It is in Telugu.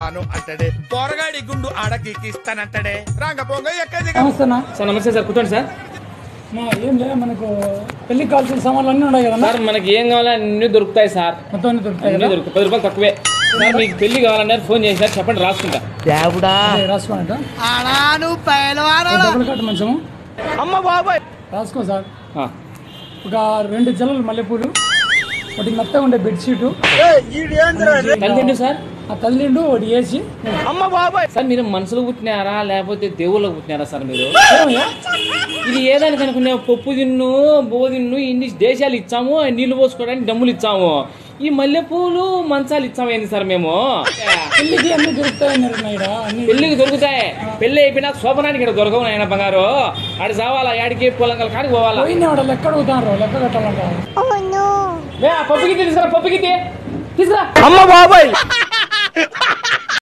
అను అంటాడే. పొరగాడి గుండు ఆడకి ఇస్తానంటాడే రాంగ పొంగ ఎక్కడి సార్ నమస్తే సార్ కూర్చోండి సార్. మా ఏం లేదు మనకు పెళ్ళికి కావాల్సిన సామాన్లు అన్నీ ఉన్నాయి కదన్నా? సార్ మనకి ఏం కావాలో అన్ని దొరుకుతాయి సార్. మొత్తం అన్ని దొరుకుతాయి అన్ని కదా? దొరుకుతాయి. పది రూపాయలు తక్కువే. సార్ మీకు పెళ్ళి కావాలన్నారు ఫోన్ చేసి చెప్పండి రాసుకుంటా. అదే రాసుకోండి డబ్బులు కట్ట మంచము. రాసుకో సార్. ఆ. ఒక రెండు జల్లలు మల్లెపూలు ఒకటి మెత్తగా ఉండే బెడ్షీటు. సార్? ఆ తల్లిండు ఒకటి వేసి సార్ మీరు మనుషులు పుట్టినారా? లేకపోతే దేవుళ్ళకు పుట్టినారా సార్ మీరు? ఇది ఏదానికి అనుకునే పప్పు తిన్ను బో తిన్ను ఇన్ని దేశాలు ఇచ్చాము నీళ్ళు పోసుకోవడానికి డమ్ములు ఇచ్చాము. ఈ మల్లెపూలు మంచాలు ఇచ్చాము ఏంది సార్ మేము? పెళ్ళికి అన్ని దొరుకుతాయి పెళ్ళికి దొరుకుతాయి. పెళ్ళి అయిపోయినా శోభనానికి ఇక్కడ దొరకవు నాయన బంగారు. ఆడి చావాలా యాడికి పొలంగల్ కాడికి పోవాలా? లెక్క అడుగుతారు లెక్క కట్టాలంట. లే, ఆ పప్పు గిత్తి తీసుకురా గిత్తి తీసుకురా.